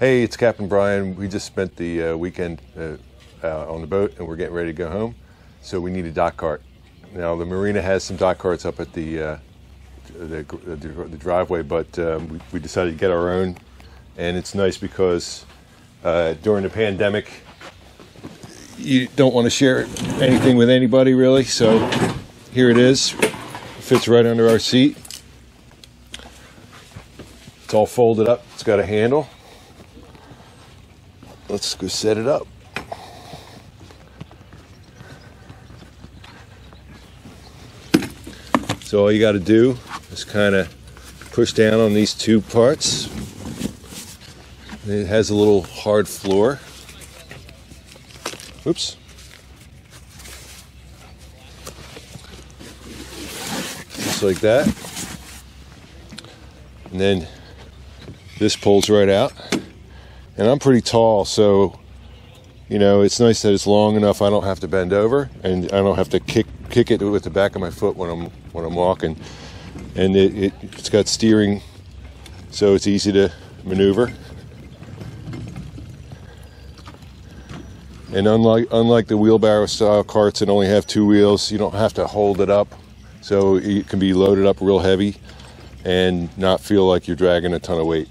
Hey, it's Captain Brian. We just spent the uh, weekend uh, uh, on the boat and we're getting ready to go home. So we need a dock cart. Now, the marina has some dock carts up at the, uh, the, the, the, driveway, but um, we, we, decided to get our own. And it's nice because uh, during the pandemic, you don't want to share anything with anybody really. So here it is. It fits right under our seat. It's all folded up. It's got a handle let's go set it up. So all you got to do is kind of push down on these two parts. It has a little hard floor. Oops. Just like that. And then this pulls right out and I'm pretty tall, so you know it's nice that it's long enough. I don't have to bend over, and I don't have to kick kick it with the back of my foot when I'm when I'm walking. And it, it it's got steering, so it's easy to maneuver. And unlike unlike the wheelbarrow style carts that only have two wheels, you don't have to hold it up, so it can be loaded up real heavy and not feel like you're dragging a ton of weight.